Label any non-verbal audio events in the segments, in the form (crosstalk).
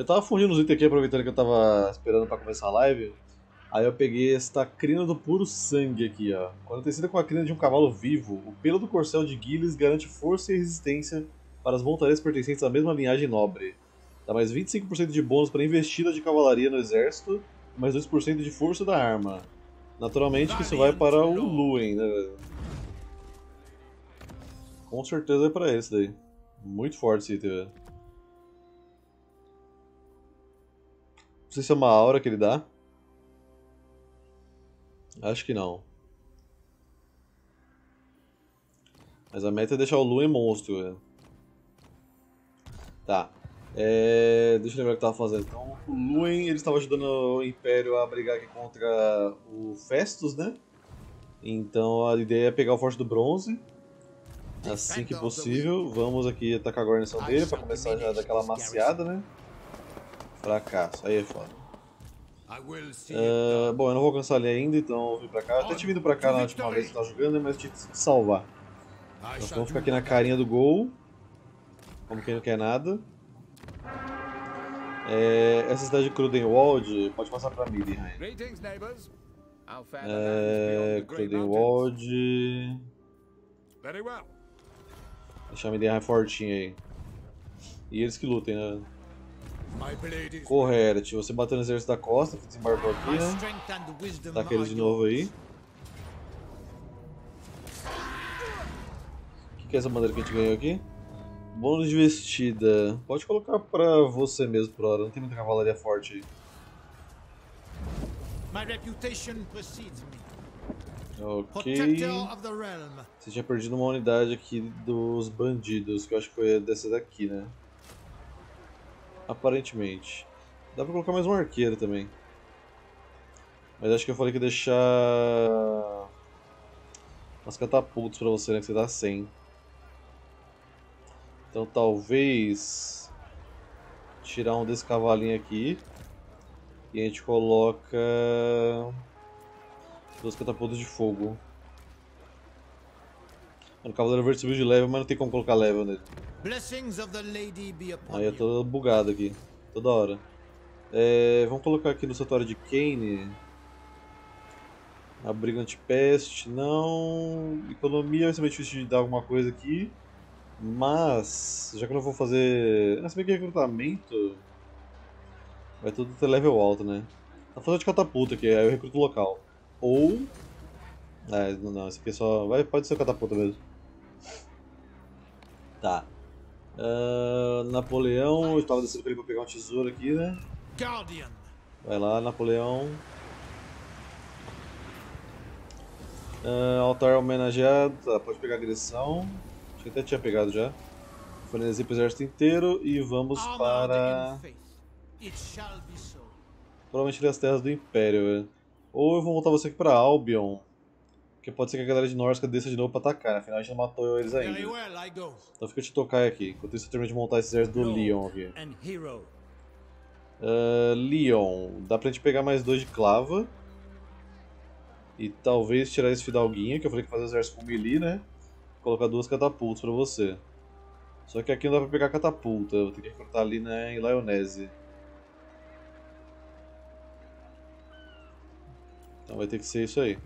Eu tava fundindo os itens aqui, aproveitando que eu tava esperando pra começar a live. Aí eu peguei esta crina do puro sangue aqui, ó. Quando tecida com a crina de um cavalo vivo, o pelo do corcel de Gilles garante força e resistência para as montarias pertencentes à mesma linhagem nobre. Dá mais 25% de bônus para investida de cavalaria no exército, mais 2% de força da arma. Naturalmente que isso vai para o Luen, né? Com certeza é pra esse daí. Muito forte esse item, velho. Não sei se é uma aura que ele dá. Acho que não. Mas a meta é deixar o Luen monstro, velho. Tá. É... Deixa eu lembrar o que eu tava fazendo. Então, o Luen ele estava ajudando o Império a brigar aqui contra o Festus, né? Então a ideia é pegar o Forte do Bronze. Assim que possível. Vamos aqui atacar a guarnição dele para começar já daquela maciada, né? Fracasso. Aí é foda. Uh, bom, eu não vou alcançar ali ainda, então eu vim pra cá. Eu até tinha vindo pra cá na última vez que eu tava jogando, né? mas eu tinha que salvar. Então vamos ficar aqui na carinha do gol. Como quem não quer nada. É, essa cidade de Crudenwald pode passar pra Midian. É, Crudenwald. Deixar a Midian fortinha aí. E eles que lutem, né? Correct, você bateu no exército da costa, que desembarcou aqui, né? Taca eles de novo aí. O que, que é essa bandeira que a gente ganhou aqui? Bônus de vestida. Pode colocar pra você mesmo por hora, não tem muita cavalaria forte aí. Ok. Você tinha perdido uma unidade aqui dos bandidos, que eu acho que foi dessa daqui, né? Aparentemente. Dá pra colocar mais um arqueiro também. Mas acho que eu falei que ia deixar... Umas catapultas pra você, né? Que você dá 100. Então talvez tirar um desse cavalinho aqui e a gente coloca duas catapultas de fogo. O Cavaleiro Verde subiu de level, mas não tem como colocar level nele. Aí eu tô bugado aqui, toda hora. É, vamos colocar aqui no setor de Kane. A briga anti-peste, não. Economia vai ser meio difícil de dar alguma coisa aqui. Mas, já que eu não vou fazer... Ah, se bem que recrutamento... Vai tudo ter level alto, né? Tá fazendo de catapulta aqui, aí eu recruto local. Ou... É, não, não, esse aqui é só... Vai, pode ser catapulta mesmo. Tá. Uh, Napoleão, eu tava descendo pra ele pra pegar um tesouro aqui, né? Vai lá, Napoleão. Uh, altar homenageado, tá, pode pegar agressão. Acho que até tinha pegado já. Fornecer pro exército inteiro e vamos para... Provavelmente as terras do Império, velho. Ou eu vou voltar você aqui pra Albion. Porque pode ser que a galera de Norska desça de novo pra atacar, afinal a gente não matou eles ainda. Então fica te tocar aqui, enquanto isso eu termino de montar esse exército do Leon aqui. Uh, Leon, dá pra gente pegar mais dois de clava. E talvez tirar esse fidalguinho, que eu falei que fazer exército com melee, né? colocar duas catapultas pra você. Só que aqui não dá pra pegar catapulta, eu vou ter que recrutar ali né, em Lionese. Então vai ter que ser isso aí.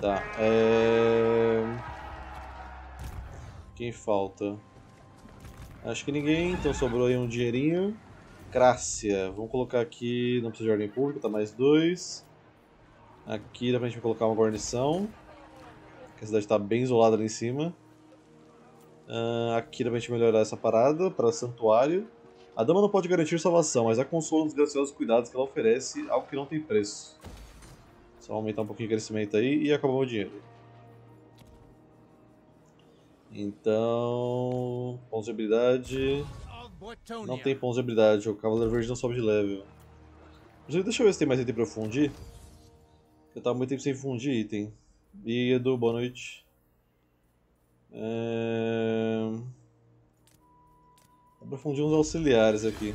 Tá, é... Quem falta? Acho que ninguém, então sobrou aí um dinheirinho. Crácia, vamos colocar aqui, não precisa de ordem pública, tá mais dois. Aqui dá pra gente colocar uma guarnição a cidade está bem isolada ali em cima. Uh, aqui dá pra gente melhorar essa parada para santuário. A dama não pode garantir salvação, mas há consolo nos graciosos cuidados que ela oferece, algo que não tem preço. Só aumentar um pouquinho o crescimento aí e acabou o dinheiro. Então... Pontos de habilidade... Não tem pontos de habilidade, o Cavaleiro Verde não sobe de level. Deixa eu ver se tem mais item pra fundir. Eu tava muito tempo sem fundir item. E Edu, boa noite. É... Vou aprofundir uns auxiliares aqui.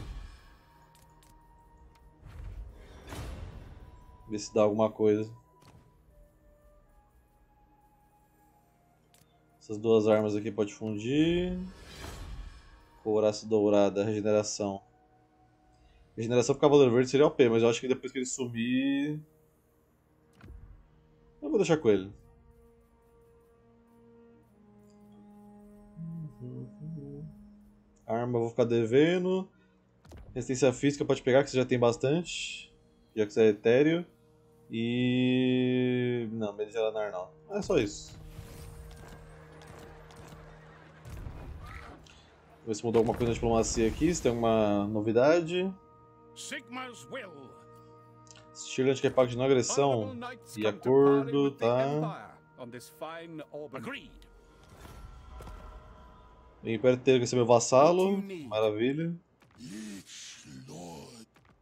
Ver se dá alguma coisa. Essas duas armas aqui pode fundir. Couraça dourada, regeneração. Regeneração pro Cavaleiro Verde seria OP, mas eu acho que depois que ele sumir... Eu vou deixar com ele. Arma eu vou ficar devendo. Resistência física pode pegar, que você já tem bastante. Já que você é etéreo. E. Não, Elanar não. É só isso. Ver se mudou alguma coisa na diplomacia aqui, se tem alguma novidade. Sigma's will. Stirland quer pacto de não agressão. E acordo, tá. O Império inteiro quer ser meu vassalo. Maravilha.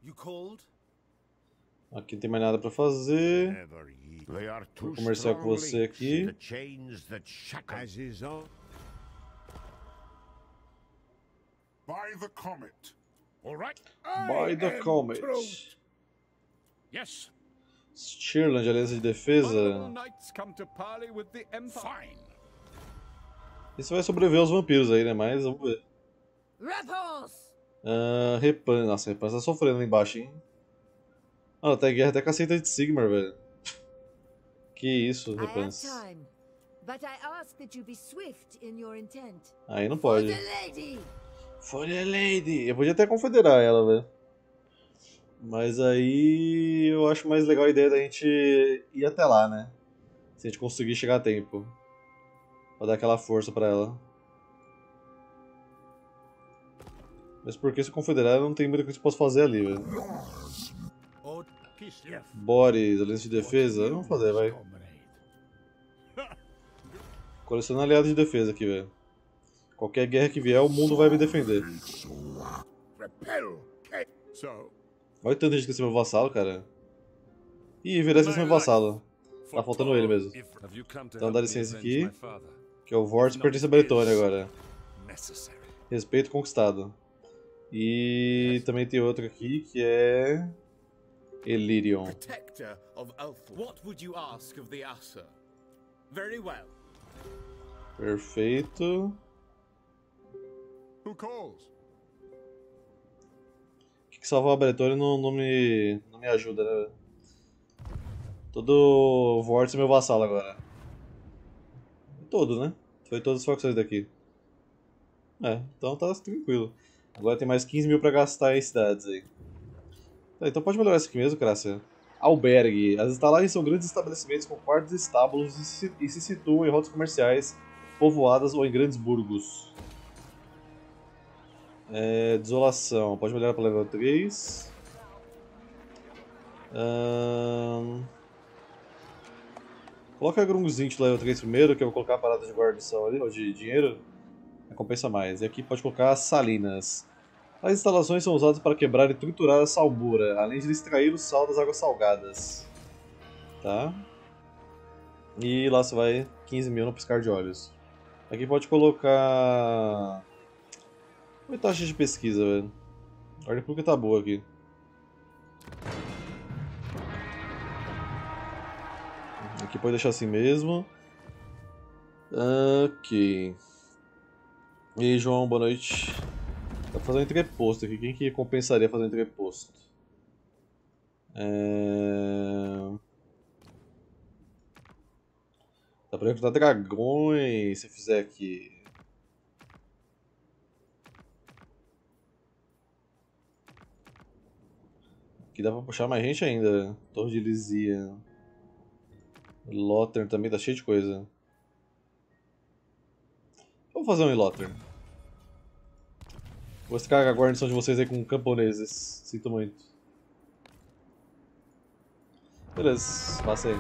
You called? Aqui não tem mais nada pra fazer. Vou comerciar com você aqui. By the comet. All right. By the Comet. Yes. Stirland, aliança de defesa. Esse vai sobreviver aos vampiros aí, né? Mas vamos ver. Rebels! Repan. Nossa, Repan tá sofrendo lá embaixo, hein? Ah, tá em guerra até com a seita de Sigmar, velho. Que isso, intent. Aí não For pode. the lady! Folha Lady! Eu podia até confederar ela, velho. Mas aí eu acho mais legal a ideia da gente ir até lá, né? Se a gente conseguir chegar a tempo. Pra dar aquela força pra ela. Mas porque se confederar não tem muita coisa que eu posso fazer ali, velho. Boris, aliança de defesa? Vamos fazer, vai. Colecionar aliados de defesa aqui, velho. Qualquer guerra que vier, o mundo vai me defender. Olha o tanto de gente que ser meu vassalo, cara. Ih, virei ser meu vassalo. Tá faltando ele mesmo. Então dá licença aqui. Que é o Vortex pertence a Bretônia agora. Respeito conquistado. E também tem outro aqui que é. Elirion. Protector of Ulthor. What would you ask of the Asa? Very well. Perfeito. Who calls? O que, que salvar a Bretônia não, não, me, não me ajuda, né? Todo Vortex é meu vassalo agora. Todo, né? Foi todas as facções daqui. É, então tá tranquilo. Agora tem mais 15 mil pra gastar em cidades aí. Tá, então pode melhorar isso aqui mesmo, Crácia. Albergue. As estalagens são grandes estabelecimentos com quartos e estábulos e se, e se situam em rotas comerciais, povoadas ou em grandes burgos. É, desolação. Pode melhorar para level 3. Ahn... Coloca Grungzint level 3 primeiro, que eu vou colocar a parada de guarnição ali, ou de dinheiro. Compensa mais. E aqui pode colocar salinas. As instalações são usadas para quebrar e triturar a salmoura, além de extrair o sal das águas salgadas. Tá? E lá você vai 15 mil no piscar de olhos. Aqui pode colocar. Qual é taxa de pesquisa, velho? A ordem pública tá boa aqui. Aqui pode deixar assim mesmo. Ok. E aí, João, boa noite. Pra fazer um entreposto aqui. Quem que compensaria fazer um entreposto? É... Dá pra recrutar dragões se eu fizer aqui. Aqui dá pra puxar mais gente ainda. Torre de Lizia. Lothar também tá cheio de coisa. Vamos fazer um Lothar. Vou estragar a guarnição de vocês aí com camponeses. Sinto muito. Beleza, passa aí.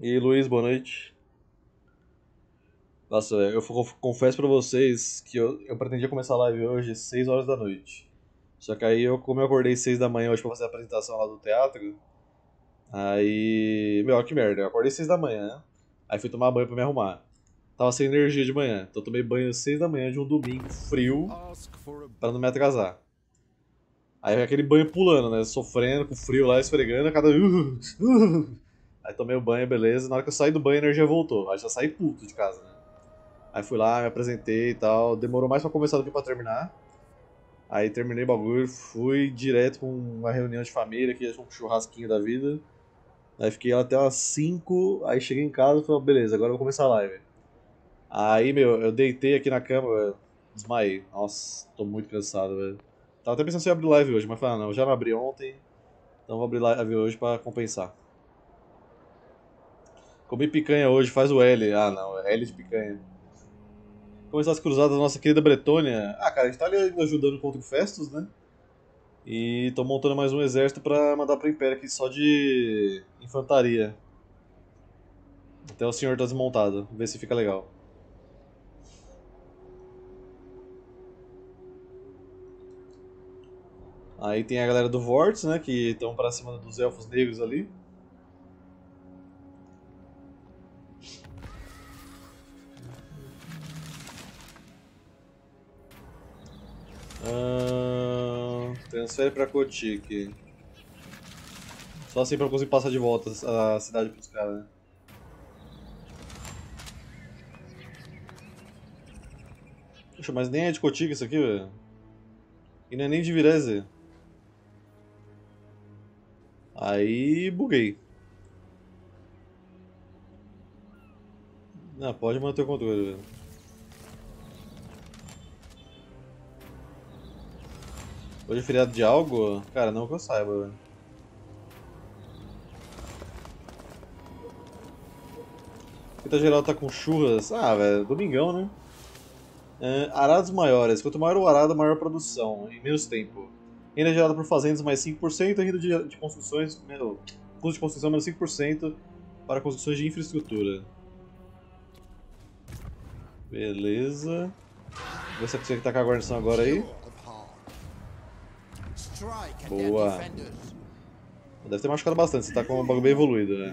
E Luiz, boa noite. Nossa, eu confesso pra vocês que eu, eu pretendia começar a live hoje às 6 horas da noite. Só que aí, eu, como eu acordei 6 da manhã hoje pra fazer a apresentação lá do teatro, aí. Meu, que merda, eu acordei 6 da manhã, né? Aí fui tomar banho pra me arrumar. Tava sem energia de manhã, então eu tomei banho às 6 da manhã de um domingo frio pra não me atrasar. Aí aquele banho pulando, né? Sofrendo com frio lá, esfregando, a cada. Uh, uh. Aí Aí tomei o banho, beleza. Na hora que eu saí do banho, a energia voltou. Aí já saí puto de casa, né? Aí fui lá, me apresentei e tal. Demorou mais pra começar do que pra terminar. Aí terminei o bagulho, fui direto pra uma reunião de família, que ia um churrasquinho da vida. Aí fiquei até umas 5, aí cheguei em casa e falei, beleza, agora eu vou começar a live. Aí, meu, eu deitei aqui na cama, velho, desmaiei. Nossa, tô muito cansado, velho. Tava até pensando em abrir live hoje, mas falei, ah, não, já não abri ontem, então vou abrir live hoje pra compensar. Comi picanha hoje, faz o L. Ah, não, é L de picanha. Começar as cruzadas da nossa querida Bretônia. Ah, cara, a gente tá ali ajudando contra o Festus, né? E tô montando mais um exército pra mandar pro Império aqui só de infantaria. Até o senhor tá desmontado, ver se fica legal. Aí tem a galera do Vortex, né, que estão pra cima dos elfos negros ali. Transfere pra Kotik. Só assim pra eu conseguir passar de volta a cidade pros caras, né? Poxa, mas nem é de Kotik isso aqui, velho. E não é nem de Vireze. Aí buguei. Não, pode manter o controle, velho. Hoje é feriado de algo? Cara, não que eu saiba, velho. Quinta geral tá com churras. Ah, velho, domingão, né? É, arados maiores. Quanto maior o arado, maior a produção, em menos tempo. Renda gerada por fazendas mais 5%, renda de, de construções. Meu, custo de construção menos 5% para construções de infraestrutura. Beleza. Vê se você tá com a guarnição agora aí. Boa. Deve ter machucado bastante, você tá com um bagulho bem evoluído, né?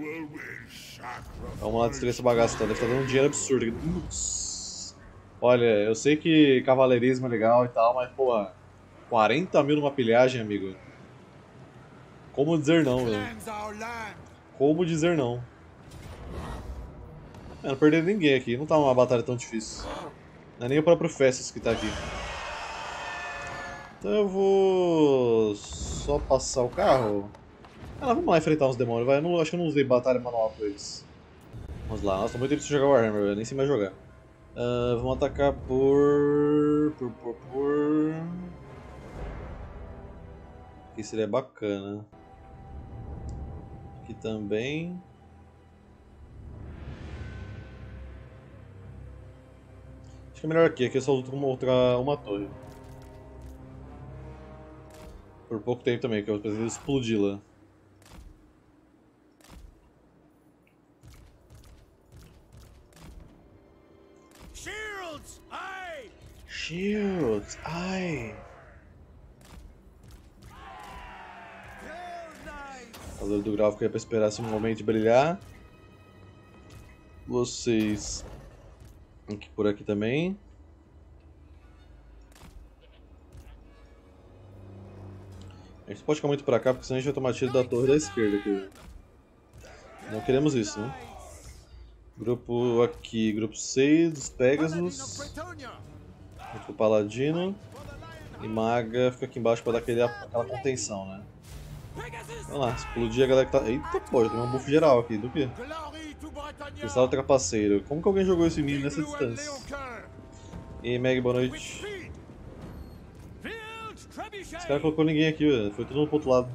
Vamos lá destruir esse bagaço, então. Deve estar dando um dinheiro absurdo. Ups. Olha, eu sei que cavaleirismo é legal e tal, mas, porra, 40 mil numa pilhagem, amigo. Como dizer não, velho? Como dizer não? Eu não perdi ninguém aqui, não tá uma batalha tão difícil. Não é nem o próprio Festus que tá aqui. Então eu vou só passar o carro. Ah, vamos lá enfrentar uns demônios, vai. Eu não, acho que eu não usei batalha manual com eles. Vamos lá, nossa, muito tempo sem jogar Warhammer, velho. nem sei mais jogar. Uh, vamos atacar por... por... por... por... Aqui seria bacana. Aqui também. Acho que é melhor aqui, aqui eu só luto com uma, outra, uma torre. Por pouco tempo também, que eu preciso explodi-la. Shields! Aye! Shields! Ai! Cavaleiro do Grau fica pra esperar esse momento de brilhar. Vocês. Aqui por aqui também. A gente pode ficar muito pra cá, porque senão a gente vai tomar tiro da torre da esquerda aqui. Não queremos isso, né? Grupo aqui, grupo 6 dos Pegasus. Grupo Paladino. E Maga fica aqui embaixo pra dar aquele, aquela contenção, né? Vamos lá, explodir a galera que tá... Eita, pô, já tem um buff geral aqui, do que? Cristal Trapaceiro. Como que alguém jogou esse mini nessa distância? E aí, Meg, boa noite. Esse cara colocou ninguém aqui. Foi todo mundo pro outro lado.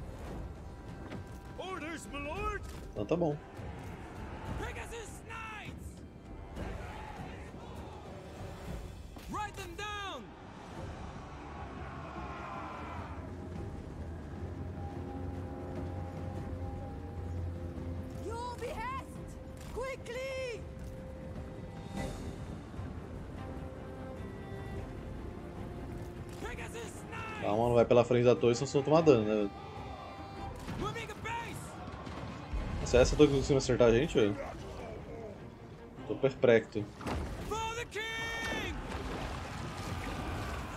Então tá bom. Pela frente da torre, senão você não tomar dano, né? Nossa, essa torre conseguiu acertar a gente, velho? Tô perplexo.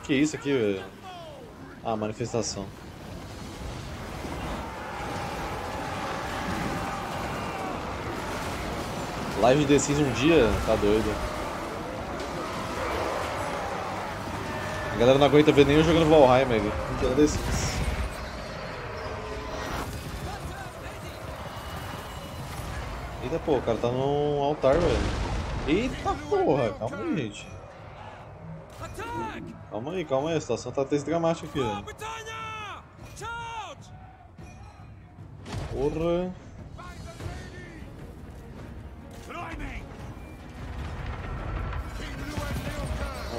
Que isso aqui, velho? Ah, manifestação. Live de um dia? Tá doido. A galera não aguenta ver nem eu jogando Valheim, Sims. Eita pô, o cara tá num altar, velho. Eita porra, calma aí, gente. Calma aí, calma aí, a situação tá até dramática aqui, velho. Porra.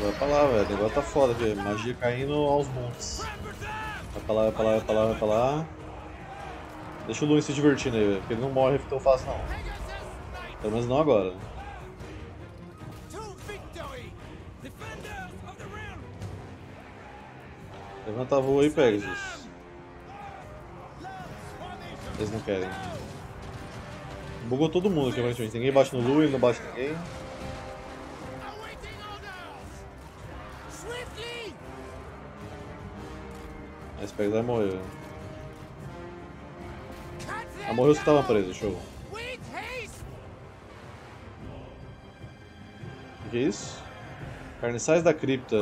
Vai pra lá, velho. O negócio tá foda aqui. Magia caindo aos montes. Vai pra lá, vai pra lá, vai pra lá, vai pra lá. Deixa o Luin se divertindo aí, velho. Porque ele não morre tão fácil, não. Pelo menos não agora. Levanta a voa aí, Pegasus. Eles não querem. Bugou todo mundo aqui, aparentemente. Ninguém bate no Lu, ele não bate ninguém. Specs vai morrer. Ah, morreu os que estavam presos, show. O que, é isso? Carniçais da cripta.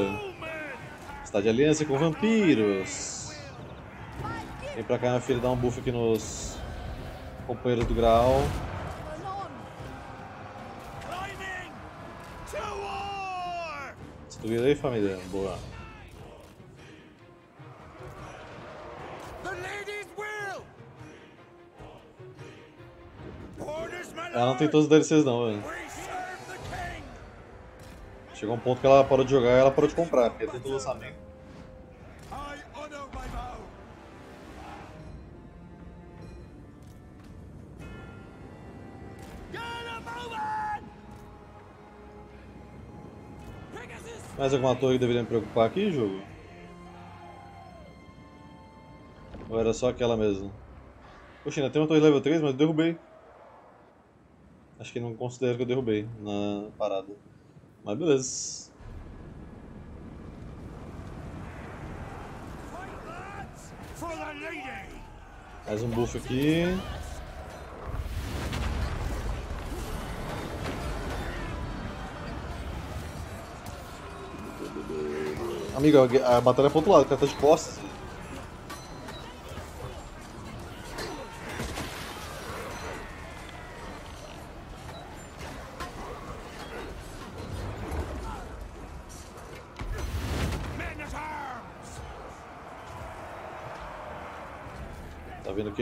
Está de aliança com vampiros. Vem pra cá, minha filha, dá um buff aqui nos companheiros do Graal. Destruíram aí, família? Boa. Ela não tem todos os DLCs não, velho. Chegou um ponto que ela parou de jogar e ela parou de comprar, porque tem todo o lançamento. Mais alguma torre que deveria me preocupar aqui, jogo? Ou era só aquela mesmo? Poxa, ainda tem uma torre level 3, mas eu derrubei. Acho que não considero que eu derrubei na parada. Mas beleza. Mais um buff aqui. Amigo, a batalha é pro outro lado, o cara tá de costas.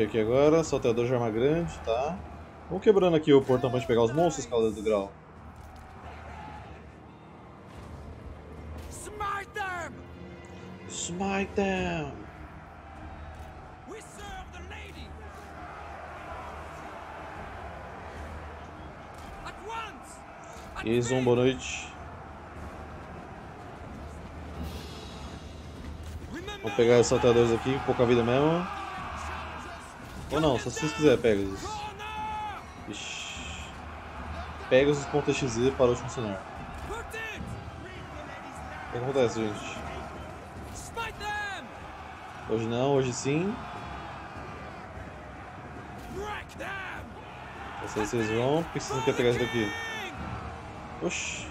Vindo aqui, agora, salteador de arma grande, tá? Vamos quebrando aqui o portão pra gente pegar os monstros, Cavaleiro do Grau. Smite them! E aí, Zoom, boa noite. Vamos pegar os salteadores aqui, pouca vida mesmo. Ou não, só se vocês quiserem, Pegasus. Pegasus.exe parou de funcionar. O que acontece, gente? Hoje não, hoje sim. Sei se vocês vão, por que vocês não querem pegar isso daqui? Oxi,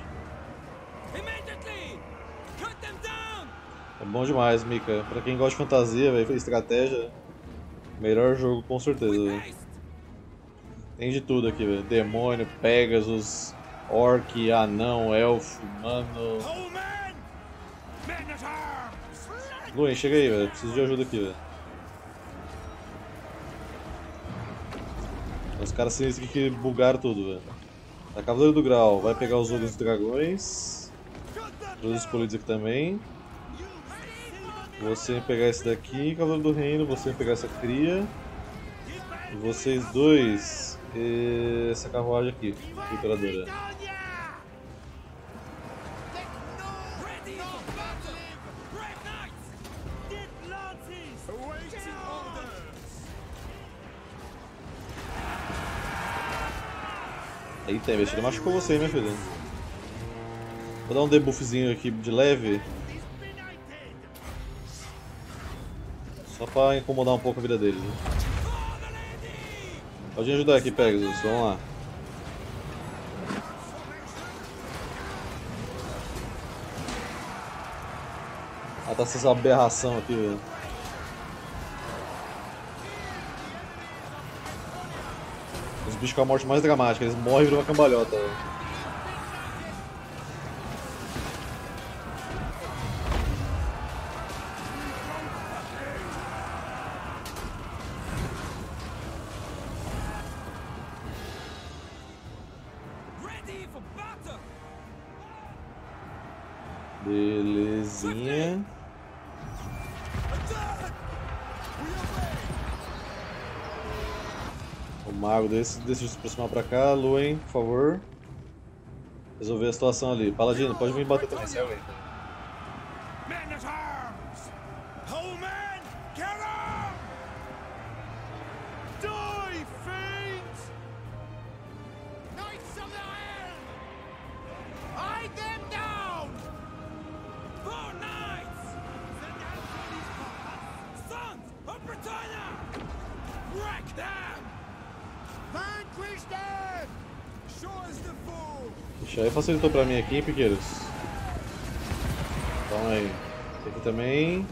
é bom demais, Mika. Pra quem gosta de fantasia, velho, estratégia, melhor jogo com certeza! Tem de tudo aqui, velho. Demônio, Pegasus, Orc, Anão, Elfo, Mano. Luin, chega aí, velho. Preciso de ajuda aqui, velho. Os caras sinistros aqui que bugaram tudo, velho. Tá Cavaleiro do Grau, vai pegar os dos dragões. Os escolhidos aqui também. Você pegar esse daqui, Cavaleiro do Reino. Você pegar essa cria. E vocês dois, eh, essa carruagem aqui, orders! Eita, ele machucou você, hein, minha filha. Vou dar um debuffzinho aqui de leve. Só pra incomodar um pouco a vida deles. Né? Pode ajudar aqui, Pegasus. Vamos lá. Ah, tá essa aberração aqui, velho. Os bichos com a morte mais dramática. Eles morrem e viram uma cambalhota. Belezinha. O mago desse decide se aproximar pra cá. Luen, por favor. Resolver a situação ali. Paladino, pode vir bater também, serve aí. Facilitou pra mim aqui, hein, piqueiros. Então aí. Esse aqui também.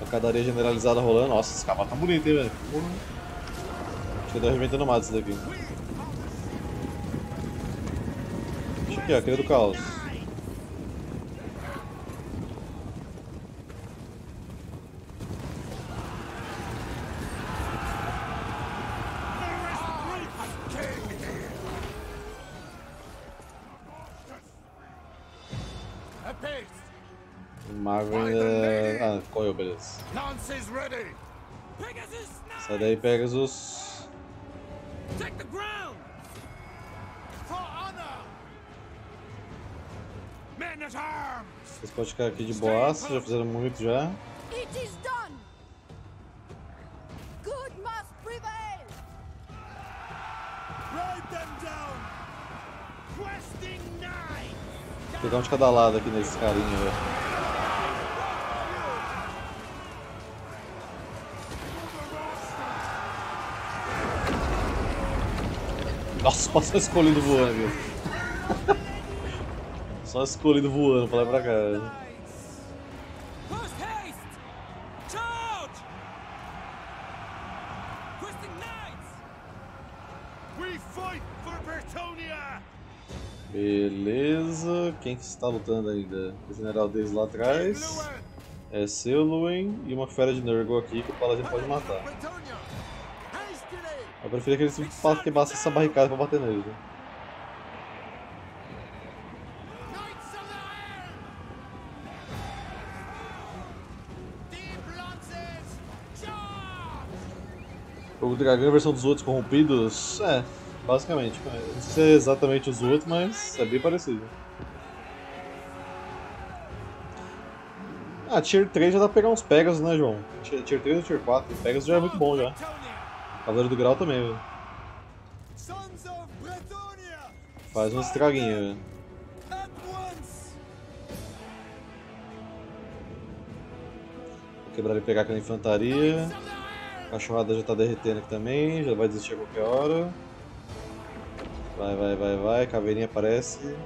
Pancadaria generalizada rolando. Nossa, esse cavalo tá bonito, hein, velho. Acho que eu tô arrebentando mato isso daqui. Deixa aqui, ó, cria do caos. Sai daí, Pegasus. Take the ground! For honor! Men at arms! Vocês podem ficar aqui de boaça, já fizeram muito já. It is done! Good must prevail! Ride them down! Questing knight! Vou pegar um de cada lado aqui nesse carinha, velho. Nossa, passou escolhido voando, viu? Só escolhido voando pra lá e pra cá. Beleza. Quem que está lutando ainda? O general deles lá atrás. É seu, Luen. E uma fera de Nurgle aqui que o Paladino pode matar. Eu preferia que eles queimassem essa barricada pra bater neles. Né? O dragão é a versão dos outros corrompidos? É, basicamente. Não sei se é exatamente os outros, mas é bem parecido. Ah, Tier 3 já dá pra pegar uns Pegasus, né, João? Tier 3 ou Tier 4? Pegasus já é muito bom já. Cavaleiro do Grau também, velho. Faz um estraguinho, velho. Vou quebrar e pegar aquela infantaria. A cachorrada já tá derretendo aqui também, já vai desistir a qualquer hora. Vai, vai, vai, vai, caveirinha aparece.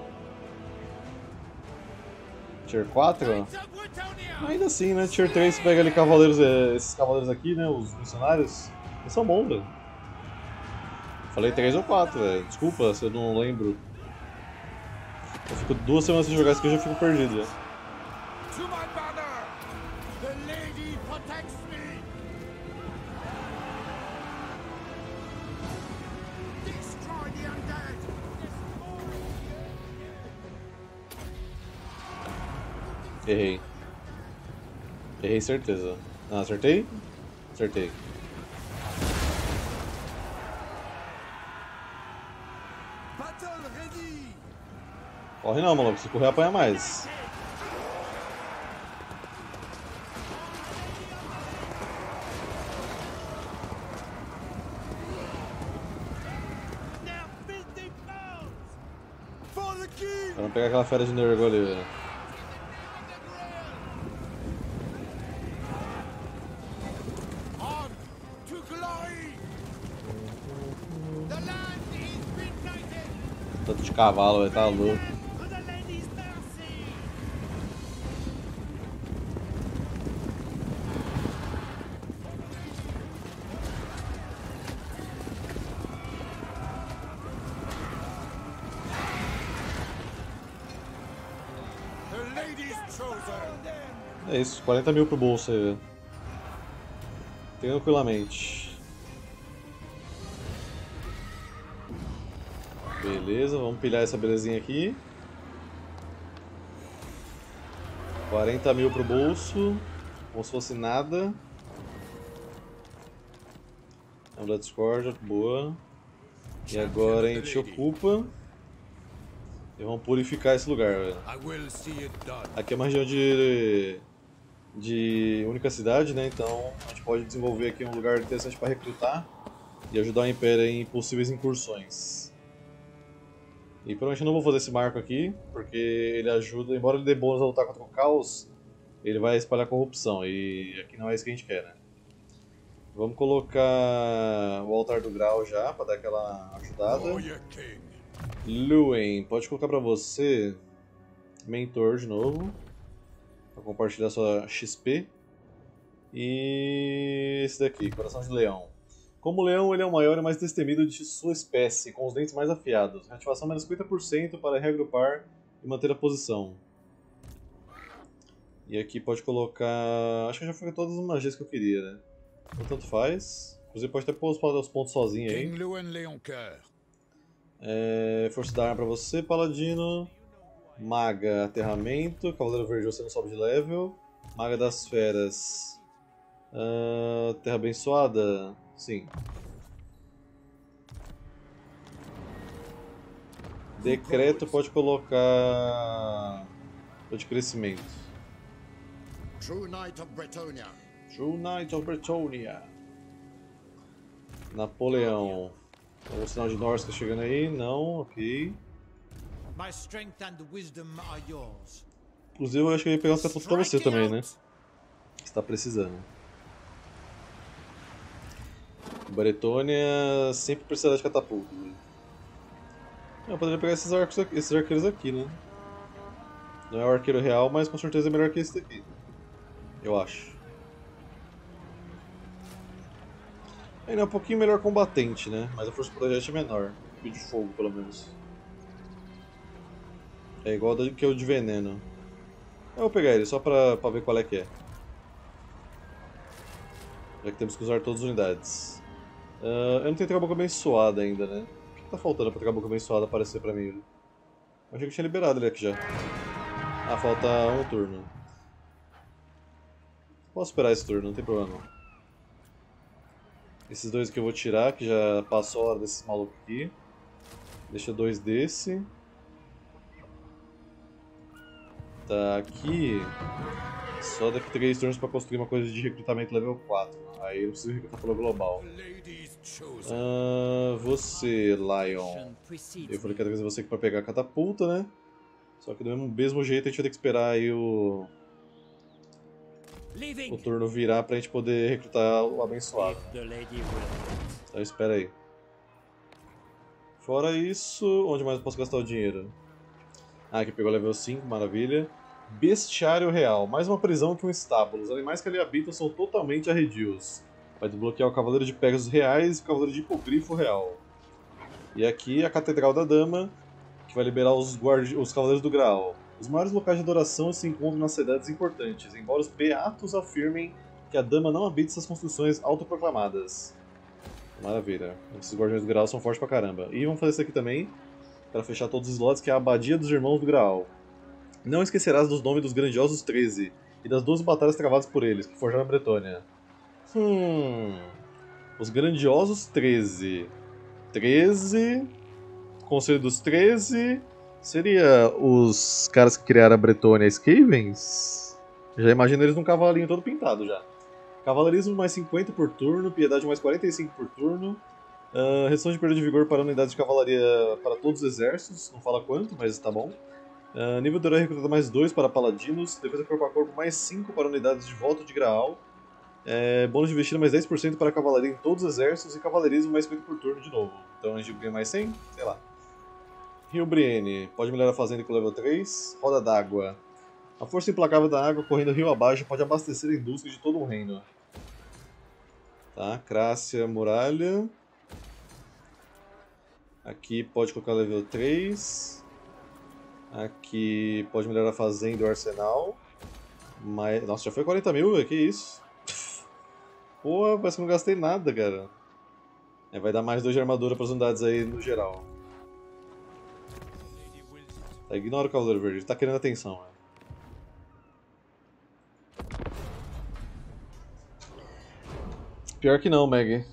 Tier 4, ó. Knights of Bretonia! Ainda assim, né? Tier 3 você pega ali cavaleiros, é, esses cavaleiros aqui, né? Os missionários. Eles são bons, velho. Falei 3 ou 4, velho. Desculpa se eu não lembro. Eu fico duas semanas sem jogar isso aqui eu já fico perdido undead! Errei. Errei certeza. Ah, acertei? Acertei. Corre não, maluco. Se correr, apanha mais. Pra não pegar aquela fera de Nurgle ali, Tanto de cavalo, velho. Tá louco. 40 mil pro bolso aí. velho. Tranquilamente. Beleza, vamos pilhar essa belezinha aqui. 40 mil pro bolso, como se fosse nada. É da discordia, boa. E agora a gente ocupa. E vamos purificar esse lugar, velho. Aqui é uma região de, de única cidade, né? Então a gente pode desenvolver aqui um lugar interessante para recrutar e ajudar o Império em possíveis incursões. E provavelmente eu não vou fazer esse marco aqui, porque ele ajuda, embora ele dê bônus a lutar contra o caos, ele vai espalhar corrupção e aqui não é isso que a gente quer, né? Vamos colocar o altar do grau já, para dar aquela ajudada. Luen, pode colocar pra você mentor de novo para compartilhar sua XP e esse daqui, coração de leão. Como o leão, ele é o maior e mais destemido de sua espécie, com os dentes mais afiados. Reativação menos 50% para reagrupar e manter a posição. E aqui pode colocar. Acho que já foi todas as magias que eu queria, né? Então, tanto faz. Inclusive, pode até pôr os os pontos sozinho aí. É, força da arma pra você, paladino. Maga, aterramento. Cavaleiro verde, você não sobe de level. Maga das feras. Ah, terra abençoada? Sim. Decreto pode colocar. de crescimento. True Knight of Bretonia. True Knight of Bretonia. Napoleão. O sinal de Norska chegando aí? Não, ok. My strength and wisdom are yours. Inclusive, eu acho que eu ia pegar uns catapultos pra você também, né? Você tá precisando. Bretônia sempre precisará de catapulta. né? Eu poderia pegar esses, arcos aqui- esses arqueiros aqui, né? Não é o arqueiro real, mas com certeza é melhor que esse daqui. Eu acho. Ainda é um pouquinho melhor combatente, né? Mas a força do projétil é menor. E de fogo, pelo menos. É igual ao que o de veneno. Eu vou pegar ele só pra, pra ver qual é que é. Já que temos que usar todas as unidades. Ah, eu não tenho Trabuco abençoada ainda, né? O que tá faltando pra Trabuco abençoada aparecer pra mim? Eu achei que tinha liberado ele aqui já. Ah, falta um turno. Posso esperar esse turno, não tem problema. Esses dois que eu vou tirar, que já passou a hora desses malucos aqui. Deixa dois desse. Tá aqui. Só daqui três turnos pra construir uma coisa de recrutamento level 4. Aí eu preciso recrutar pelo global. Ah, você, Lion. Eu falei que ia trazer você aqui pra pegar a catapulta, né? Só que do mesmo, mesmo jeito a gente vai ter que esperar aí o, o turno virar pra gente poder recrutar o abençoado. Então espera aí. Fora isso, onde mais eu posso gastar o dinheiro? Ah, aqui pegou level 5, maravilha. Bestiário Real, mais uma prisão que um estábulo. Os animais que ali habitam são totalmente arredios. Vai desbloquear o Cavaleiro de Pegasus Reais e o Cavaleiro de Hipogrifo Real. E aqui a Catedral da Dama, que vai liberar os, guardi os Cavaleiros do Graal. Os maiores locais de adoração se encontram nas cidades importantes, embora os beatos afirmem que a Dama não habita essas construções autoproclamadas. Maravilha. Esses Guardiões do Graal são fortes pra caramba. E vamos fazer isso aqui também, para fechar todos os slots, que é a Abadia dos Irmãos do Graal. Não esquecerás dos nomes dos grandiosos 13 e das 12 batalhas travadas por eles, que forjaram a Bretônia. Hum. Os grandiosos 13. 13. Conselho dos 13. Seria os caras que criaram a Bretônia Skavens? Já imagino eles num cavalinho todo pintado já. Cavaleirismo mais 50 por turno, piedade mais 45 por turno. Uh, redução de perda de vigor para unidades de cavalaria para todos os exércitos, não fala quanto, mas tá bom. Uh, nível de herói recrutado mais 2 para paladinos, defesa corpo a corpo mais 5 para unidades de volta de Graal. É, bônus de vestido mais 10% para cavalaria em todos os exércitos e cavaleirismo mais 50 por turno de novo. Então a gente ganha mais 100? Sei lá. Rio Brienne, pode melhorar a fazenda com level 3. Roda d'água. A força implacável da água correndo rio abaixo pode abastecer a indústria de todo um reino. Tá, Crácia, muralha. Aqui pode colocar level 3. Aqui pode melhorar a fazenda e o arsenal. Mas. Nossa, já foi 40 mil, que isso? (laughs) Pô, parece que não gastei nada, cara. É, vai dar mais 2 de armadura para as unidades aí no geral. Tá, ignora o Cavaleiro Verde, ele tá querendo atenção. Né? Pior que não, Meg.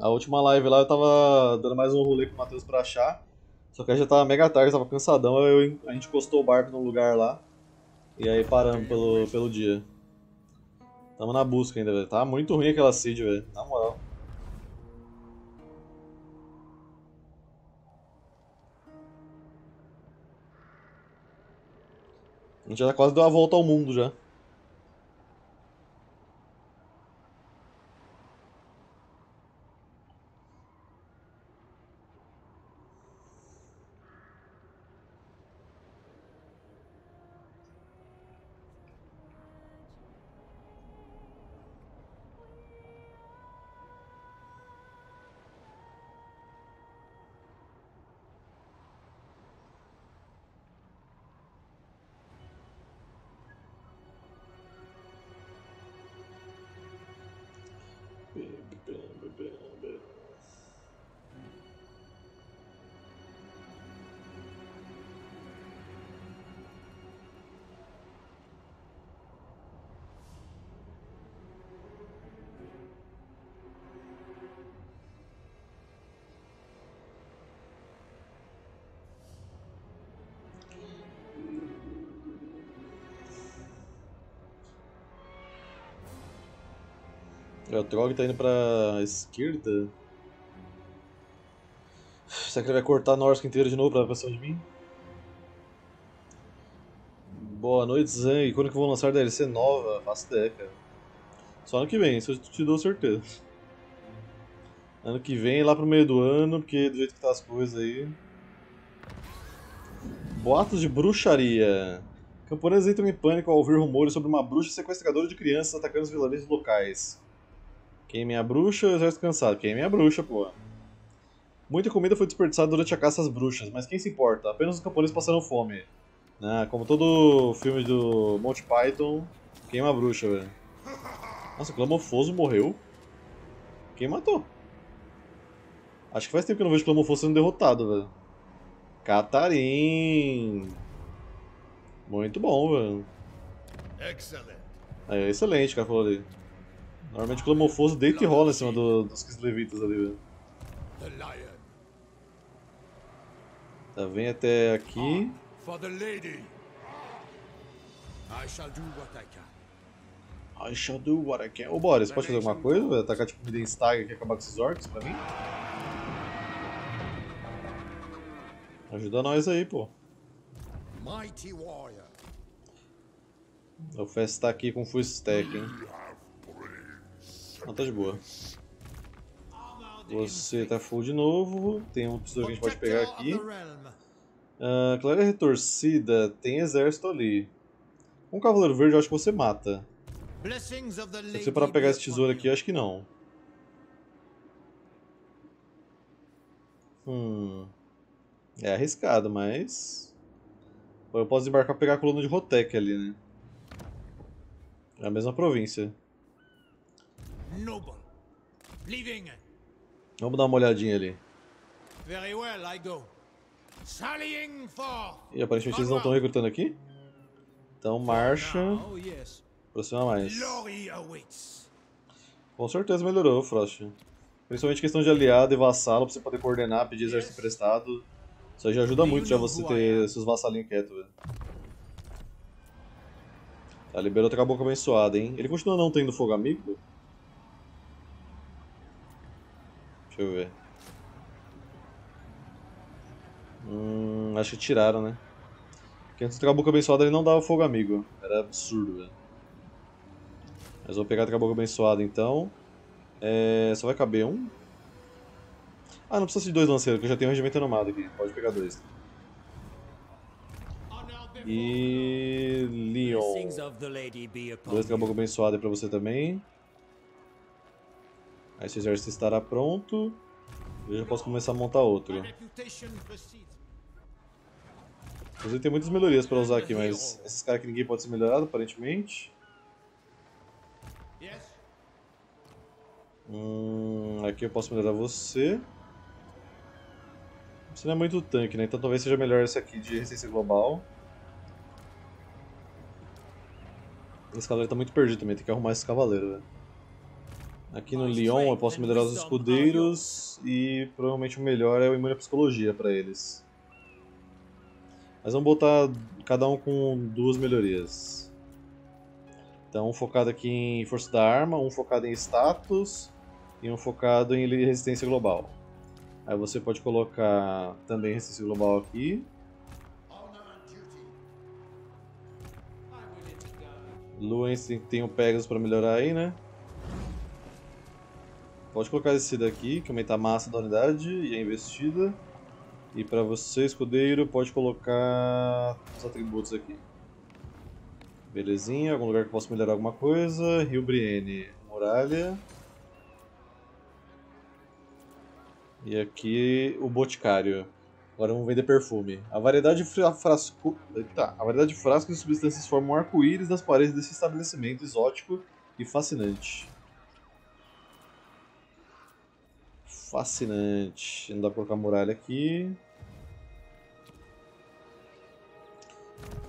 A última live lá eu tava dando mais um rolê com o Matheus pra achar. Só que aí já tava mega tarde, tava cansadão, eu, a gente encostou o barco num lugar lá. E aí paramos pelo, pelo dia. Tamo na busca ainda, velho. Tá muito ruim aquela seed, velho. Na moral. A gente já quase deu a volta ao mundo já. O Trog tá indo pra esquerda. Será que ele vai cortar a Norsca inteira de novo pra, cima de mim? Boa noite, Zang. Quando que vão lançar DLC nova? Faço ideia, cara. Só ano que vem, isso eu te dou certeza. Ano que vem, lá pro meio do ano, porque do jeito que tá as coisas aí. Boatos de bruxaria. Camponeses entram em pânico ao ouvir rumores sobre uma bruxa sequestradora de crianças atacando os vilarejos locais. Queimem a bruxa o exército cansado. Queimem a bruxa, pô. Muita comida foi desperdiçada durante a caça às bruxas, mas quem se importa? Apenas os camponeses passaram fome. Né? Como todo filme do Monty Python, queima a bruxa, velho. Nossa, o Clamofoso morreu. Quem matou? Acho que faz tempo que eu não vejo o Clamofoso sendo derrotado, velho. Catarim! Muito bom, velho. Excellent. É excelente, o cara falou ali. Normalmente o Clamofoso deita e rola em cima do, dos Kislevitas ali, velho. Tá, vem até aqui. For the lady. I shall do what I can. I shall do what I can. Ô Boris, pode fazer alguma coisa, velho? Tacar tipo comida em stag aqui e acabar com esses orcs pra mim? Ajuda nós aí, pô. Mighty warrior. O Fest tá aqui com full stack, hein? Não, tá de boa. Você tá full de novo. Tem um tesouro que a gente pode pegar aqui. realm. Ah, Clara Retorcida, tem exército ali. Um Cavaleiro Verde eu acho que você mata. Se você parar pra pegar esse tesouro aqui, eu acho que não. Hum. É arriscado, mas. Eu posso embarcar pra pegar a coluna de Rotek ali, né? É a mesma província. Noble. Leaving. Vamos dar uma olhadinha ali. Very well, I go. Sallying forth. E aparentemente eles não estão recrutando aqui. Então marcha. Aproxima mais. Com certeza melhorou, Frost. Principalmente questão de aliado e vassalo, pra você poder coordenar, pedir exército emprestado. Isso aí já ajuda muito já você ter seus vassalinhos quietos, velho. Tá, liberou outra cabocla abençoada, hein? Ele continua não tendo fogo amigo? Deixa eu ver. Hum, acho que tiraram, né? Porque antes do caboclo abençoado ele não dava fogo amigo. Era absurdo, velho. Mas vou pegar a cabocla abençoada então. É, só vai caber um? Ah, não precisa de dois lanceiros, porque eu já tenho um regimento nomado aqui. Pode pegar dois. E. Leon. Dois caboclo abençoado aí pra você também. Aí seu exército estará pronto. Eu já posso começar a montar outro. Inclusive tem muitas melhorias pra usar aqui, mas esses caras aqui ninguém pode ser melhorado, aparentemente. Hum, aqui eu posso melhorar você. Você não é muito tanque, né? Então talvez seja melhor esse aqui de resistência global. Esse cavaleiro tá muito perdido também, tem que arrumar esse cavaleiro, velho. Aqui no Lyon eu posso melhorar os escudeiros e provavelmente o melhor é o imune à psicologia pra eles. Mas vamos botar cada um com duas melhorias. Então um focado aqui em força da arma, um focado em status e um focado em resistência global. Aí você pode colocar também resistência global aqui. Luens tem, tem o Pegasus para melhorar aí, né? Pode colocar esse daqui, que aumenta a massa da unidade e a investida. E para você, escudeiro, pode colocar os atributos aqui. Belezinha, algum lugar que possa melhorar alguma coisa. Rio Brienne, muralha. E aqui o boticário. Agora vamos vender perfume. A variedade de fra- frasco... Eita, a variedade de frascos e substâncias forma um arco-íris nas paredes desse estabelecimento exótico e fascinante. Fascinante. Não dá pra colocar muralha aqui.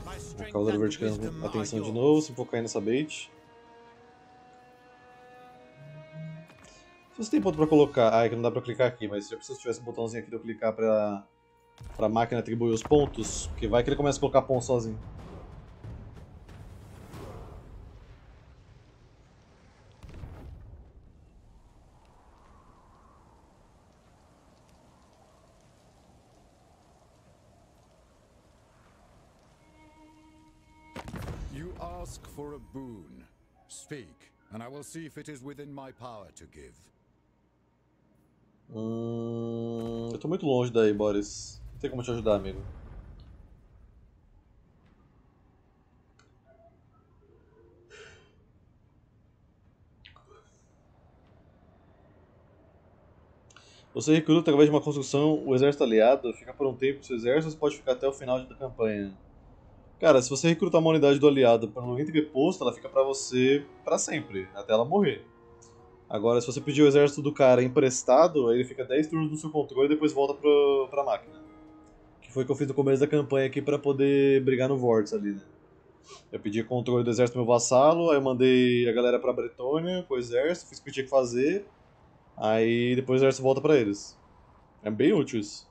And Verde are atenção de novo, se focar aí nessa bait. Se você tem ponto pra colocar. Ah, é que não dá pra clicar aqui, mas já precisa tivesse um botãozinho aqui de eu clicar pra, pra máquina atribuir os pontos, porque vai que ele começa a colocar pontos sozinho. Boon. Speak, and I will see if it is within my power to give. Hum, eu tô muito longe daí, Boris. Não tem como te ajudar, amigo. Você recruta através de uma construção o exército aliado, fica por um tempo seu exército, pode ficar até o final da campanha. Cara, se você recrutar uma unidade do aliado para no entre posto, ela fica pra você pra sempre, até ela morrer. Agora, se você pedir o exército do cara emprestado, ele fica 10 turnos no seu controle e depois volta pro, pra máquina. Que foi o que eu fiz no começo da campanha aqui pra poder brigar no Vortex ali, né? Eu pedi controle do exército do meu vassalo, aí eu mandei a galera pra Bretônia com o exército, fiz o que tinha que fazer, aí depois o exército volta pra eles. É bem útil isso.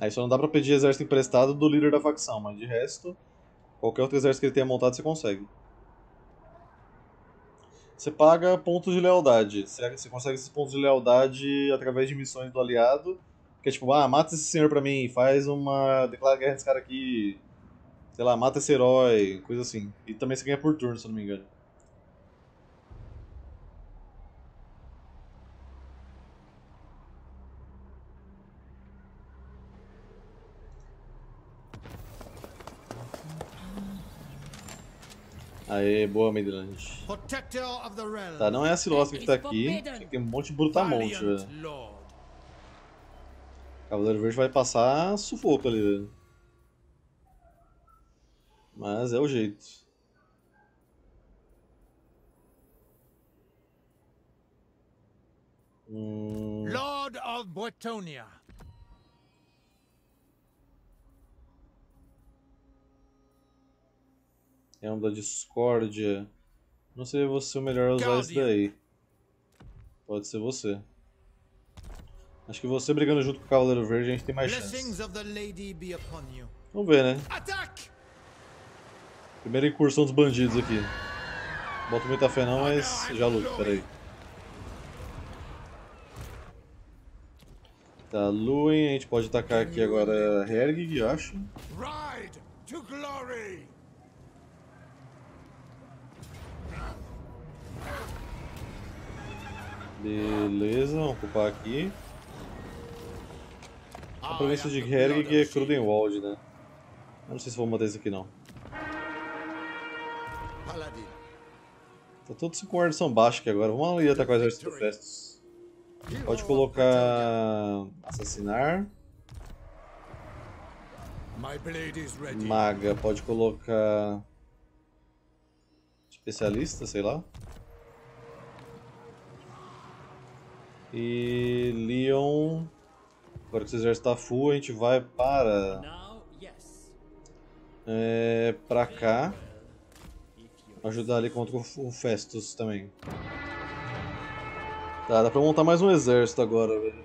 Aí só não dá pra pedir exército emprestado do líder da facção, mas de resto, qualquer outro exército que ele tenha montado você consegue. Você paga pontos de lealdade. Você você consegue esses pontos de lealdade através de missões do aliado. Que é tipo, ah, mata esse senhor pra mim, faz uma. declara guerra nesse cara aqui. Sei lá, mata esse herói, coisa assim. E também você ganha por turno, se eu não me engano. Aê, boa, Midland. Tá, não é a Silosca que tá aqui. Tem um monte de brutamonte, velho. Cavaleiro Verde vai passar sufoco ali, velho. Mas é o jeito. Hum, Lord of Bretonia. É um da discórdia. Não sei você o melhor a usar esse daí. Pode ser você. Acho que você brigando junto com o Cavaleiro Verde a gente tem mais Blessings chance. Vamos ver, né? Primeira incursão dos bandidos aqui. Boto muita fé não, mas já luto, peraí. Tá, Luen, a gente pode atacar aqui agora Hergig, eu acho. Ride to glory! Beleza, vamos ocupar aqui. A província de Hergig é Crudenwald, né? Eu não sei se vou manter isso aqui não. Tá todos com guarnição baixa aqui agora. Vamos ali atacar o exército do Festus. Pode colocar. assassinar. Maga, pode colocar. Especialista, sei lá. E Leon. Agora que o exército está full, a gente vai para. É, cá. Ajudar ali contra o Festus também. Tá, dá pra montar mais um exército agora, velho.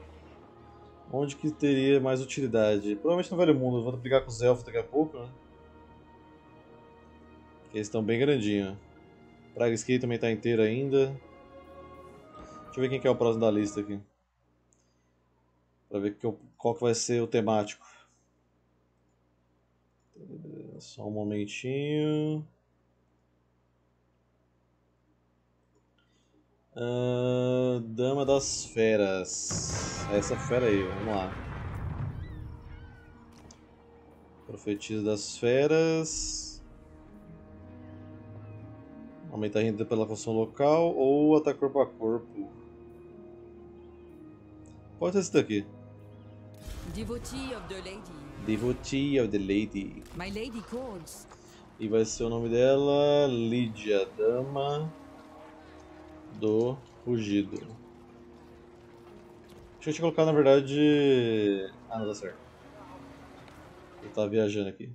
Onde que teria mais utilidade? Provavelmente no Velho Mundo, vou brigar com os elfos daqui a pouco, né? Eles estão bem grandinhos. Praga Ski também tá inteira ainda. Deixa eu ver quem que é o próximo da lista aqui. Pra ver que qual que vai ser o temático. Só um momentinho. Ah, Dama das Feras. Essa fera aí, vamos lá. Profetisa das Feras. Aumenta a renda pela função local ou ataque corpo a corpo. Pode ser esse daqui. Devotee of the Lady. Devotee of the Lady. My lady calls. E vai ser o nome dela Lídia, Dama do Rugido. Deixa eu te colocar na verdade. Ah, não dá certo. Eu tava viajando aqui.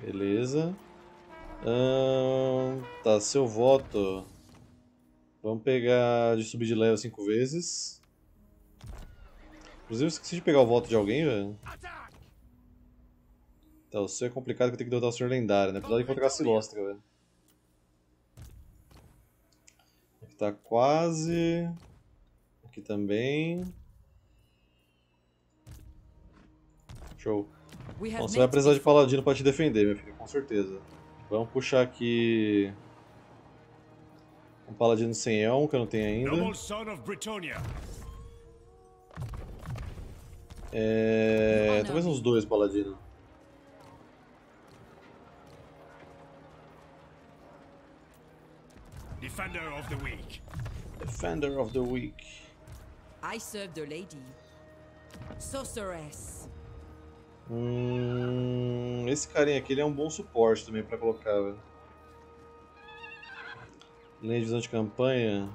Beleza. Ahn, tá, seu voto. Vamos pegar de subir de level 5 vezes. Inclusive eu esqueci de pegar o voto de alguém, velho. Tá, o seu é complicado que eu tenho que derrotar o senhor lendário, né? Apesar de encontrar a Silostra, velho. Aqui tá quase. Aqui também. Show. Bom, você vai precisar de paladino pra te defender, meu filho, com certeza. Vamos puxar aqui. Um paladino sem elmo, que eu não tenho ainda. É. Talvez uns dois paladinos. Defender of the weak. Defender of the Weak. I serve the lady. Sorceress. Hum, esse carinha aqui ele é um bom suporte também pra colocar, velho. Linha de visão de campanha.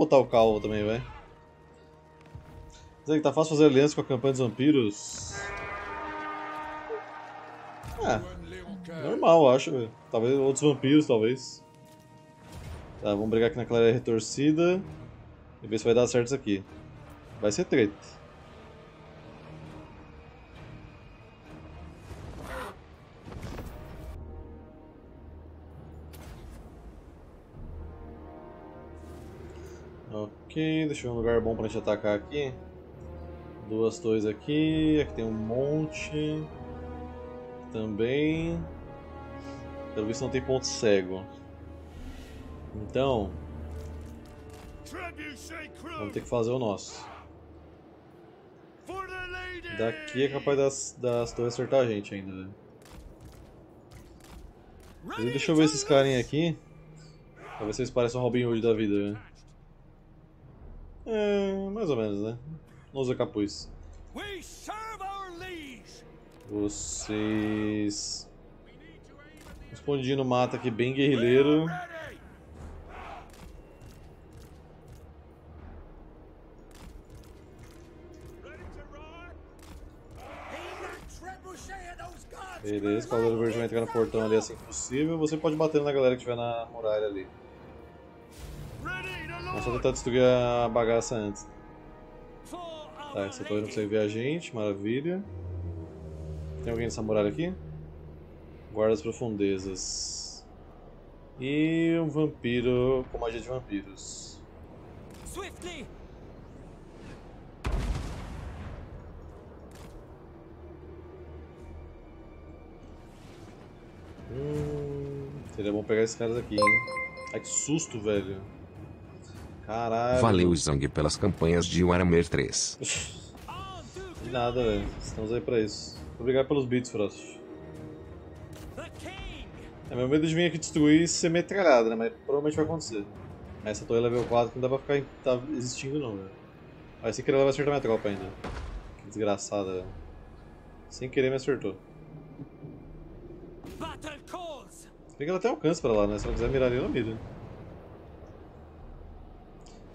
Botar o calvo também, vai. Dizer que tá fácil fazer aliança com a campanha dos vampiros. Can. Normal, acho. velho. Talvez outros vampiros, talvez. Tá, vamos brigar aqui na clareira retorcida. E ver se vai dar certo isso aqui. Vai ser treta. Ok, deixa eu ver um lugar bom pra gente atacar aqui. Duas torres aqui, aqui tem um monte também. Pelo visto não tem ponto cego. Então, vamos ter que fazer o nosso. Daqui é capaz das, das torres acertar a gente ainda. Inclusive, Deixa eu ver esses carinha aqui. Ver se eles parecem um Robin Hood da vida, velho. É, mais ou menos, né? Não usa capuz. Vocês. Escondidinho no mato aqui, bem guerrilheiro. Beleza, o Cavaleiro Verde vai entrar no portão ali assim que possível. Você pode bater na galera que estiver na muralha ali. Só load. tentar destruir a bagaça antes. Tá, essa torre não consegue ver a gente, maravilha. Tem alguém nessa muralha aqui? Guarda as profundezas. E um vampiro com magia de vampiros. Swiftly. Hum, seria bom pegar esses caras aqui, hein? Ai que susto, velho. Caralho. Valeu, Zang, pelas campanhas de Warhammer 3. De nada, velho. Estamos aí pra isso. Obrigado pelos beats, Frost. É, meu medo de vir aqui destruir e ser metralhado, né? Mas provavelmente vai acontecer. Mas essa torre level 4 que não dá pra ficar tá existindo não, velho. Mas sem querer ela vai acertar minha tropa ainda. Que desgraçada, velho. Sem querer me acertou. Bem que ela até alcança pra lá, né? Se ela quiser mirar ali, ela mira.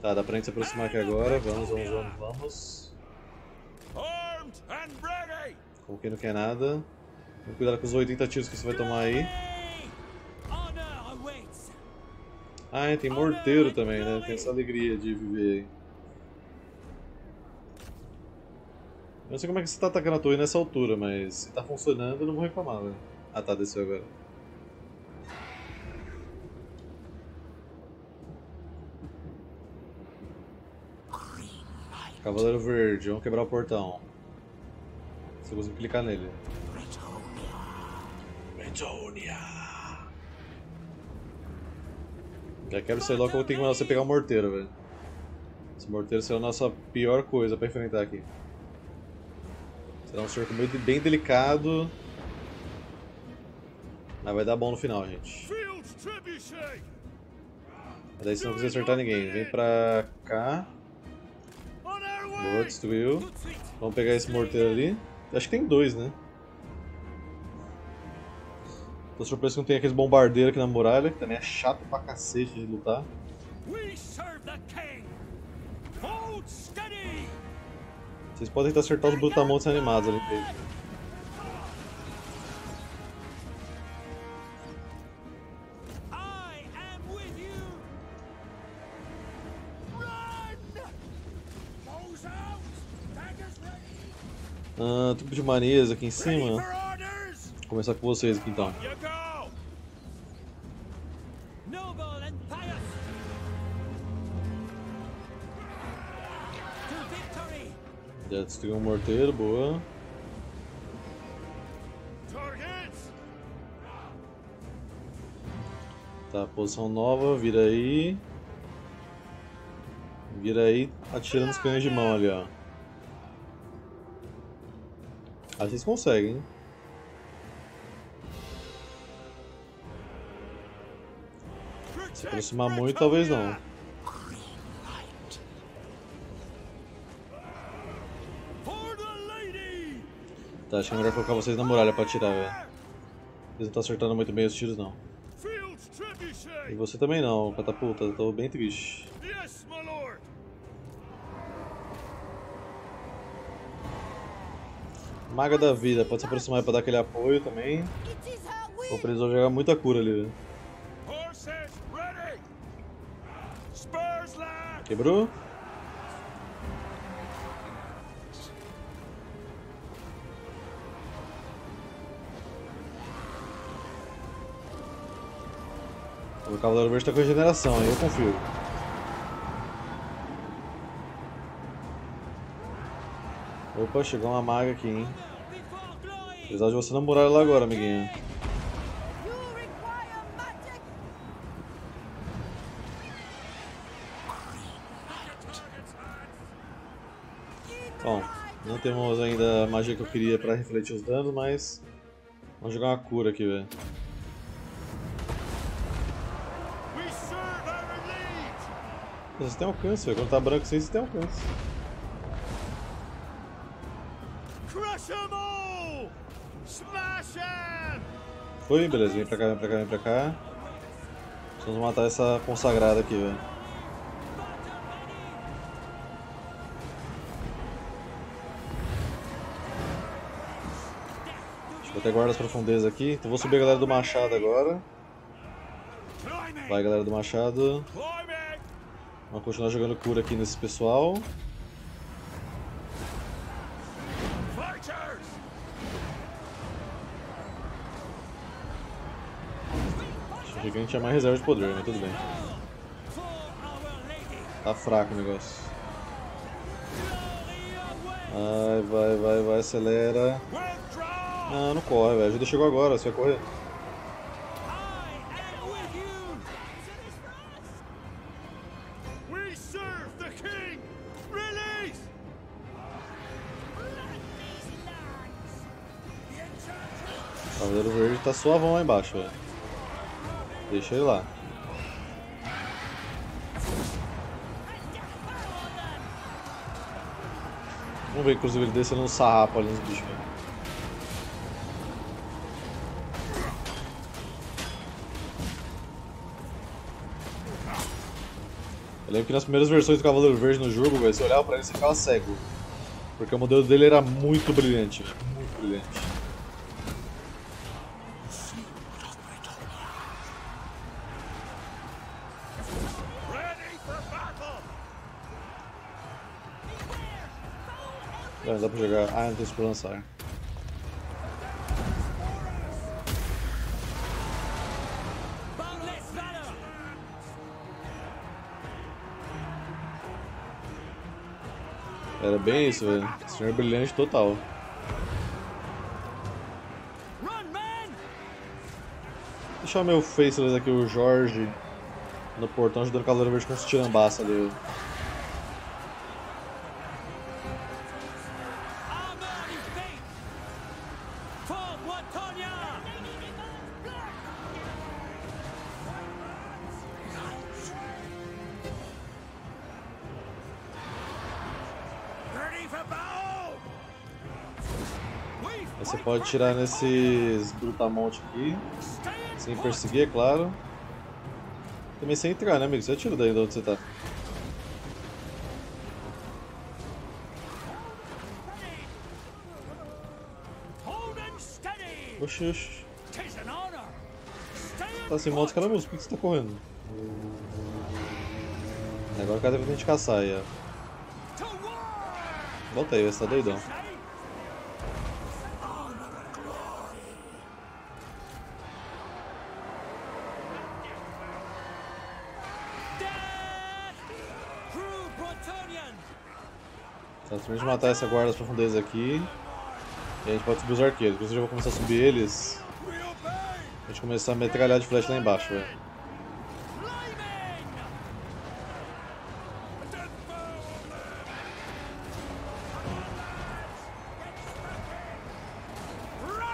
Tá, dá pra gente se aproximar aqui agora. Vamos, vamos, vamos, vamos. Como quem não quer nada. Vamos cuidar com os 80 tiros que você vai tomar aí. Ah, é, tem morteiro também, né? Tem essa alegria de viver aí. Eu não sei como é que você tá atacando a torre nessa altura, mas se tá funcionando, eu não vou reclamar, velho. Ah tá, desceu agora. Cavaleiro Verde, vamos quebrar o portão. Se eu conseguir clicar nele. Bretonia! Já quero sair logo que eu tenho que mandar você pegar o morteiro, velho. Esse morteiro será a nossa pior coisa pra enfrentar aqui. Será um cerco meio bem delicado. Mas vai dar bom no final, gente. Mas daí se não quiser acertar ninguém, vem pra cá. Boa, destruiu. Vamos pegar esse morteiro ali. Acho que tem dois, né? Tô surpreso que não tem aqueles bombardeiros aqui na muralha, que também é chato pra cacete de lutar. Vocês podem tentar acertar os brutamontes animados ali dentro. Ah, trupe de manias aqui em cima. Vou começar com vocês aqui então. Já destruiu um morteiro, boa. Tá, posição nova, vira aí. Vira aí, atirando os canhões de mão ali, ó. Aí vocês conseguem? Se aproximar muito, talvez não. Tá, acho que é melhor colocar vocês na muralha pra atirar, velho. Eles não estão acertando muito bem os tiros, não. E você também não, catapulta. Tô bem triste. Maga da vida, pode se aproximar pra dar aquele apoio também. Vou precisar jogar muita cura ali! Quebrou? O Cavaleiro Verde tá com regeneração, aí eu confio. Opa, chegou uma maga aqui, hein? Precisar de você na muralha lá agora, amiguinho. Bom, não temos ainda a magia que eu queria pra refletir os danos, mas... Vamos jogar uma cura aqui, velho. Você tem alcance, velho. Quando tá branco assim, você tem alcance. Crush 'em all! Smash 'em! Foi, beleza. Vem pra cá, vem pra cá, vem pra cá. Vamos matar essa consagrada aqui, velho. Eu até guardar as profundezas aqui. Então vou subir a galera do machado agora. Vai, galera do machado. Vamos continuar jogando cura aqui nesse pessoal. a gente chama é reserva de poder, mas tudo bem. Tá fraco o negócio. Ai, vai, vai, vai, acelera. Não, não corre, velho. A ajuda chegou agora, você vai correr. O Cavaleiro Verde tá suavão lá embaixo, velho. Deixa ele lá. Vamos ver, inclusive, ele descendo um sarrapo ali nos bichos. Eu lembro que nas primeiras versões do Cavaleiro Verde no jogo, velho, você olhava pra ele e ficava cego. Porque o modelo dele era muito brilhante. Pra jogar. Ah, não tem isso pra lançar. Era bem isso, velho. Senhor brilhante total. Deixar meu faceless aqui, o Jorge, no portão ajudando o Cavaleiro Verde com os tirambaça ali. Você pode tirar nesses brutamonte aqui, sem perseguir, é claro. Também sem entrar, né, amigo? Você atira daí de onde você tá. Oxi, oxi. Tá sem moto, caramba, por que você tá correndo? Agora o cara tá tentando te caçar aí, ó. Volta aí, você tá doidão. Tá, simplesmente matar essa guarda das profundezas aqui. A gente pode subir os arqueiros. Inclusive eu vou começar a subir eles. A gente começar a metralhar de flecha lá embaixo, velho.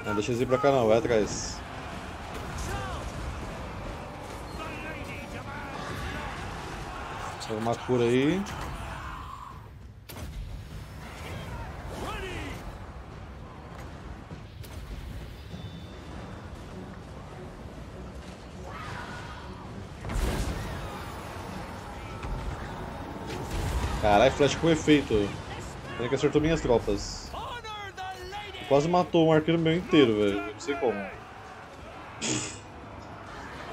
Não deixa eles ir pra cá não, vai atrás. Pega uma cura aí. Flash com efeito. Pena que acertou minhas tropas. Quase matou um arqueiro meu inteiro, velho. Não sei como.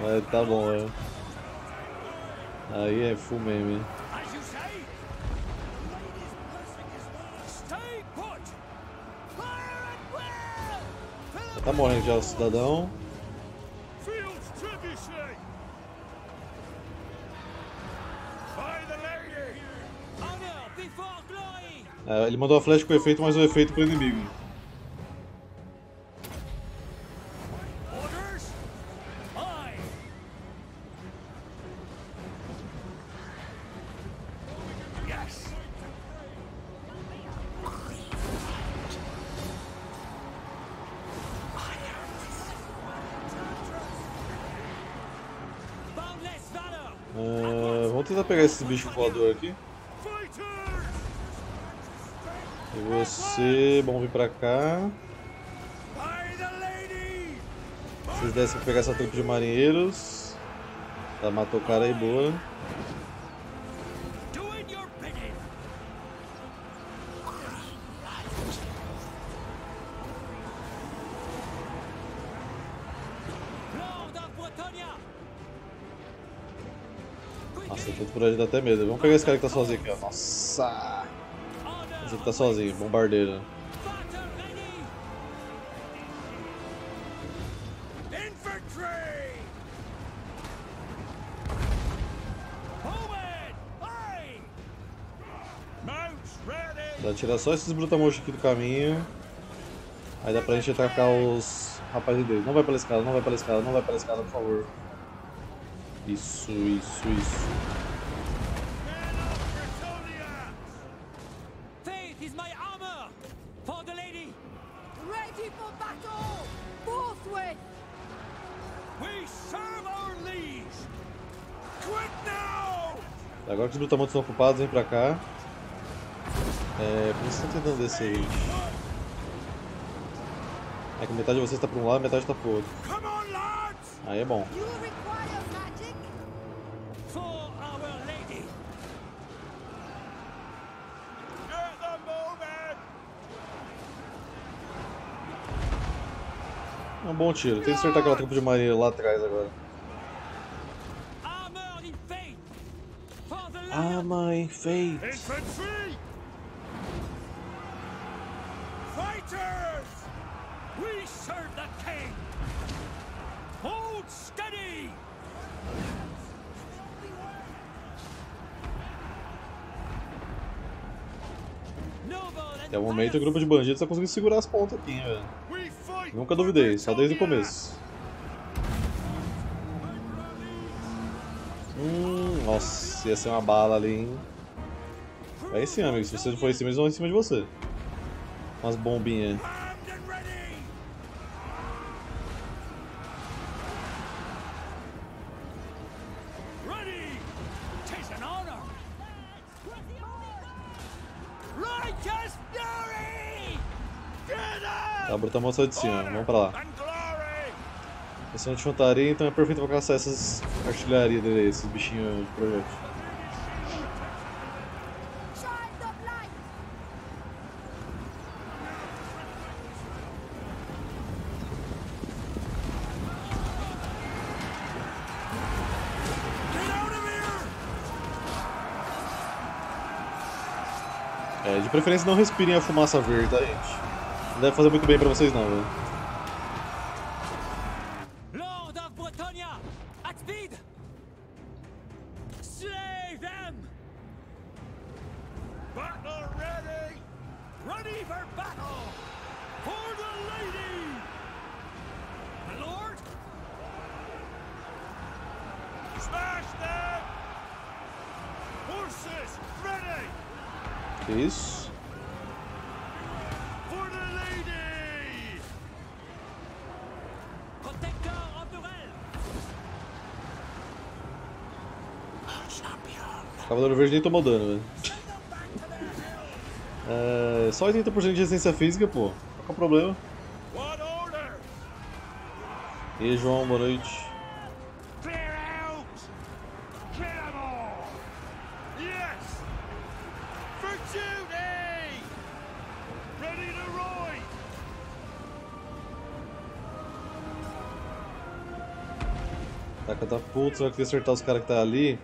Mas tá bom, velho. Aí é full meme. At will! Já tá morrendo já o cidadão. É, ele mandou a flecha com efeito, mas o efeito pro inimigo. Ah, vamos tentar pegar esses bichos voadores aqui. Você, vamos vir pra cá. Vocês descem pegar essa trupe de marinheiros. Tá, matou o cara aí, boa. Nossa, tudo por ali dá até medo. Vamos pegar esse cara que tá sozinho aqui, ó. Nossa! Esse aqui tá sozinho, bombardeiro. Dá tirar só esses brutamontes aqui do caminho. Aí dá pra gente atacar os rapazes deles. Não vai pela escada, não vai pela escada, não vai pela escada, por favor. Isso, isso, isso. Que brutamontes estão ocupados, vem pra cá. É, por que vocês estão tentando descer, gente? É que metade de vocês tá pra um lado, metade tá pro outro. Come on, lads! Aí é bom. You require magic? For our lady! Get the moving! É um bom tiro. Tem que acertar aquela tropa de marinha lá atrás agora. Ah, mãe, feito. Infantry! Fighters! We serve the king! Hold steady! Até o momento o grupo de bandidos tá conseguindo segurar as pontas aqui, hein, velho. Nunca duvidei, só desde o começo. Nossa, ia ser uma bala ali, hein. Vai em cima, amigo. Se você não for em cima, eles vão em cima de você. Umas bombinhas. Tá, up! Brutamonte saiu de cima. Vamos pra lá. Eles são de infantaria, então é perfeito pra caçar essas artilharias dele, esses bichinhos de projeto. É, de preferência não respirem a fumaça verde, tá, gente? Não deve fazer muito bem pra vocês não, velho. Speed! Slay them! Battle ready! Ready for battle! For the lady! My lord! Smash them! Horses ready! Que Cavaleiro Verde nem tomou dano, velho. É, só 80% de resistência física, pô. Qual é o problema? E aí, João, boa noite. Tá, catapulta, vai ter que acertar os caras que tá ali.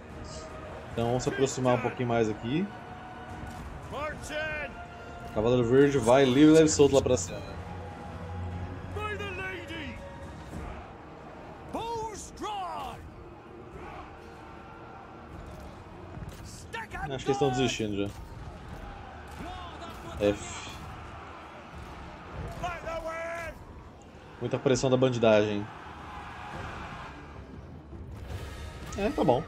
Então vamos se aproximar um pouquinho mais aqui. Cavaleiro Verde vai livre e leve solto lá pra cima. Acho que eles estão desistindo já. F. Muita pressão da bandidagem. É, tá bom.